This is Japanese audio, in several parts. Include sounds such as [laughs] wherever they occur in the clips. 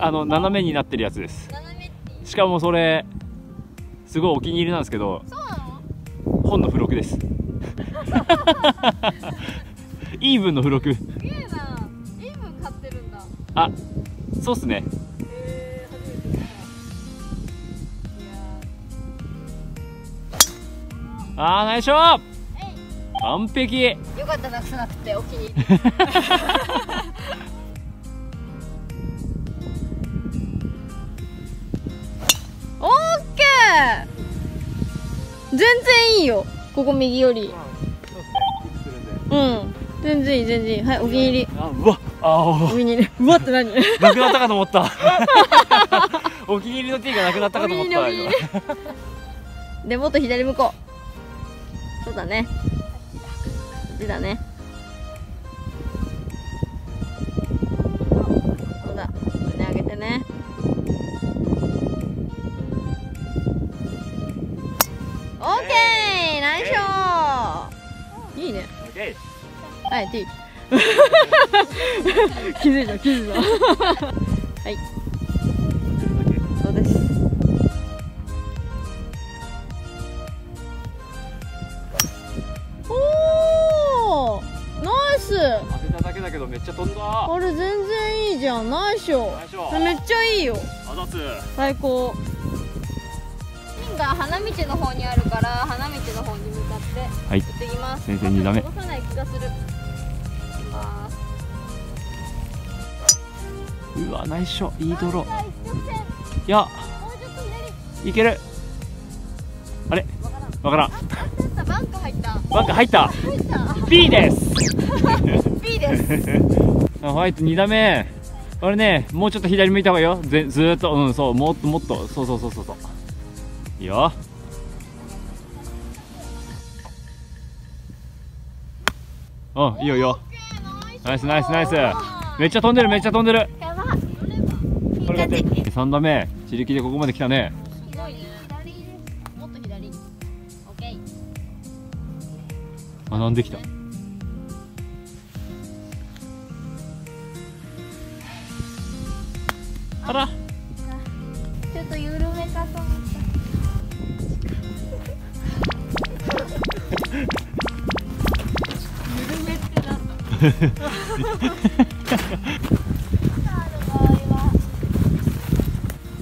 あの斜めになってるやつです。斜めしかもそれすごいお気に入りなんですけどそうなの？本の付録です。[laughs] イーブンの付録。イーブン買ってるんだ。あそうっすね。あーナイスショー完璧。よかったなくさなくてお気に入り [laughs] 全然いいよ。ここ右より。うん。全然いい全然いい。はいお気に入り。あうわあお。気に入り。[laughs] うわって何？[laughs] なくなったかと思った。お気に入りのティーがなくなったかと思ったでもっと左向こう。そうだね。こっちだねはい T 気づいた [laughs] 気づいた。[laughs] はい。そうです。おおナイス。ー当てただけだけどめっちゃ飛んだ。これ全然いいじゃん。ナイスめっちゃいいよ。あざつ最高ピンが花道の方にあるから花道の方に向かってはい。行ってきます。先生二打目届かない気がする。行きます。うわナイスショーいいドローあ一直線。もいやいける。あれ？わからん。バンク入った。バンカー入った。入った。B です。[laughs] B です。[laughs] あホワイト2打目。これねもうちょっと左向いた方がいいよ。ぜずーっと。うんそう。もっともっと。そうそうそうそうそういいよ。うんいいよいいよ。ナイスナイスナイス。めっちゃ飛んでるめっちゃ飛んでる。やば。これがいい感じ3打目。自力でここまで来たね。学んできた。あら。ちょっと緩めかとめってなんだ場合は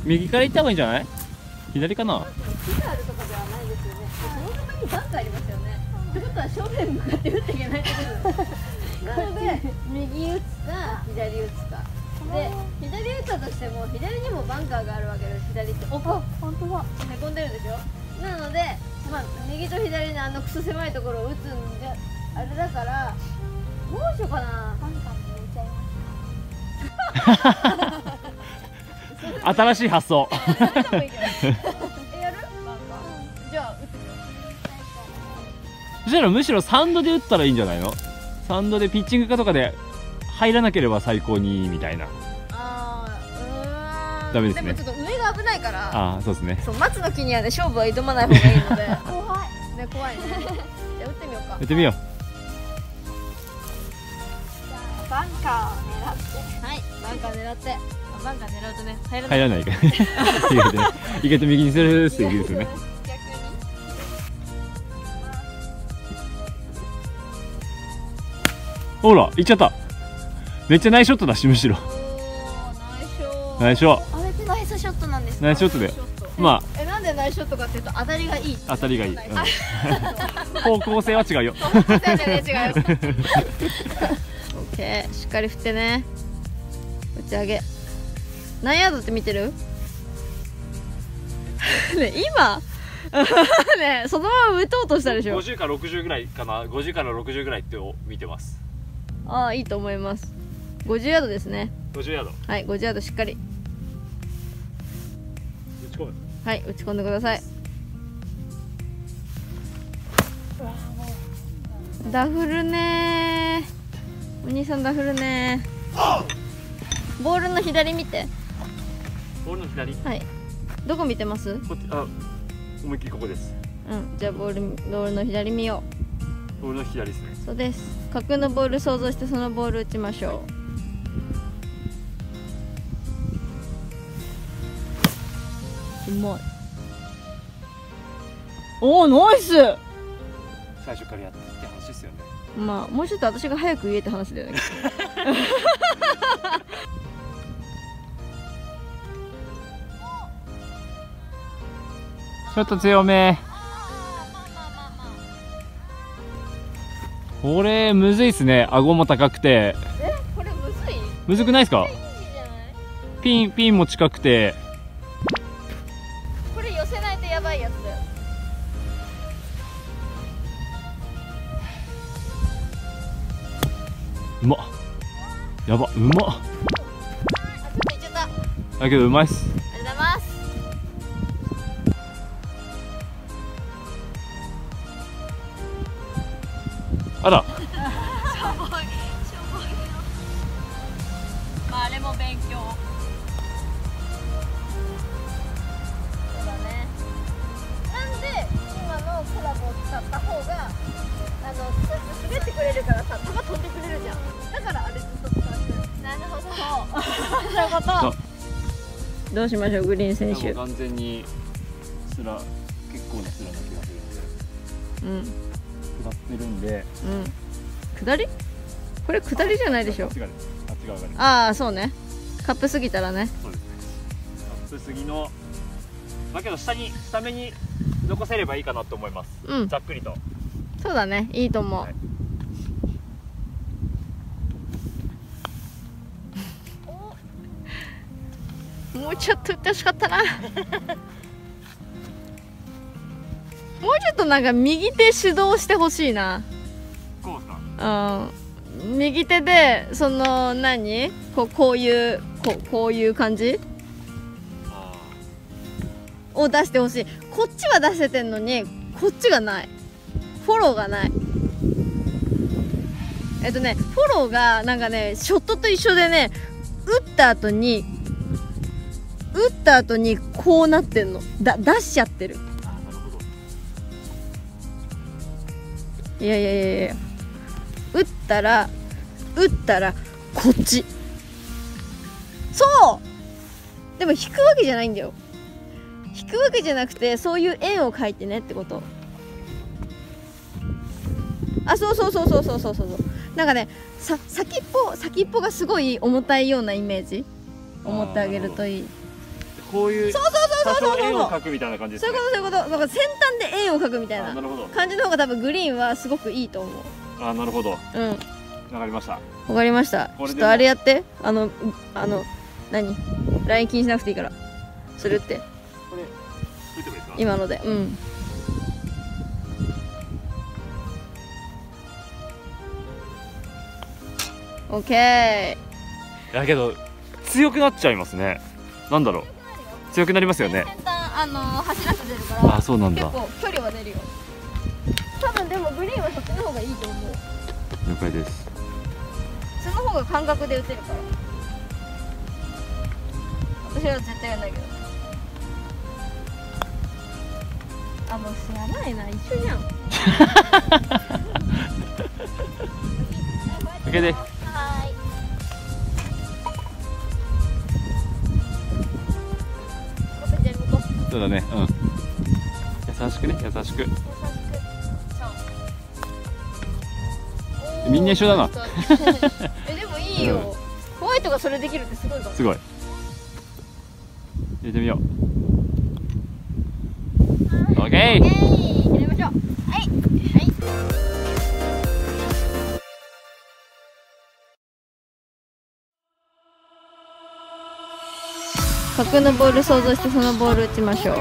右から行った方がいいんじゃない？左かな？木があるとかではないですよねそのとこにバンクありますよねってことは正面向かって打っていけないってことですなので右打つか左打つか。で左打ったとしても左にもバンカーがあるわけです左ってお本当だ。へこんでるでしょ？なので、まあ、右と左のあのクソ狭いところを打つんじゃあれだからどうしようかな。バンカーに入れちゃいます新しい発想そしたらむしろサンドで打ったらいいんじゃないの？サンドでピッチングかとかで入らなければ最高にみたいなダメですね。でもちょっと上が危ないから。ああそうですね。そう松の木にはね勝負は挑まない方がいいので。怖 [laughs] いね怖いね。じゃあ打ってみようか。やってみよバンカーを狙って。はい。バンカー狙って。あバンカー狙うとね入らうない。入らないか。ら意外とね。意外と右にするっていいですよね。逆に。ほら行っちゃった。めっちゃナイスショットだしむしろ。ナイスショット。ナイスショッあれってナイスショットなんで。すかナイスショット。だよまあ。えなんでナイスショットかっていうと当たりがいい。当たりがいい、うん。[laughs] 方向性は違うよ。そうそうじゃね違うよ。[laughs] オッケー。しっかり振ってね。打ち上げ。何ヤードって見てる？[laughs] ね今？ねそのまま打とうとしたでしょ。50から60ぐらいかな。50から60ぐらいって見てます。ああいいと思います。50ヤードですね。50ヤード。はい50ヤードしっかり。打ち込むはい打ち込んでください。ダフるねー。お兄さんダフるねー。ボールの左見て。ボールの左？はい。どこ見てます？こっちあ思いっきりここです。うんじゃあボールボールの左見よボールの左ですね。うそうです。架空のボール想像してそのボール打ちましょううまい。おおナイス。最初からやってって話ですよね。まあもうちょっと私が早く言えって話だよね。ちょっと強め。これむずいっすね。顎も高くて。えこれむずい？むずくないですか？ピンピンも近くてまっ。やばうまっ。あちょっといっちゃったありがとうございます。あらそういうことどうしましょうグリーン選手。完全にすら結構なすらな気がするんで。うん。下ってるんで。うん。下り？これ下りじゃないでしょ？ああそうね。カップ過ぎたらね。そうですね。アップすぎのだけど下に下目に残せればいいかなと思います。うん。ざっくりと。そうだね。いいと思う、はいもうちょっと打ってほしかったな。[laughs] もうちょっとなんか右手主導してほしいな。こうですかうん。右手でその何？こうこういうこうこういう感じ？を出してほしい。こっちは出せてんのにこっちがない。フォローがない。えっとねフォローがなんかねショットと一緒でね打った後に打った後にこうなってんの。だ出しちゃってる。いやいやいやいや。打ったら打ったらこっち。そう！でも引くわけじゃないんだよ。引くわけじゃなくてそういう円を描いてねってこと。あそうそうそうそうそうそうそう。なんかねさ先っぽ先っぽがすごい重たいようなイメージ。思ってあげるといい。こういうそうそうそうそうそう。多少円を描くみたいな感じですね。そういうことそういうこと。なんか先端で円を描くみたいな。感じの方が多分グリーンはすごくいいと思う。あーなるほど。わうん。かりました。わかりました。ちょっとあれやって。あのうあの何？LINE 気にしなくていいから。するって。今ので。うん。オッケだけど強くなっちゃいますね。なんだろう強くなりますよーね。先端あの走らせてるからあそうなんだ。結構距離は出るよ。多分でもグリーンはそっちの方がいいと思う。了解です。その方が感覚で打てるから。私は絶対やんないけど。あもう知らないな一緒じゃん。[laughs] OK で。はそうだねうん。優しくね優しく。みんな一緒だな。[laughs] えでもいいよ、うん。ホワイトがそれできるってすごいすごい。入れてみよう。OK オッケー架空のボール想像してそのボール打ちましょう。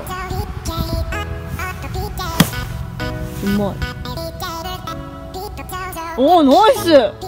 うまい。おおナイス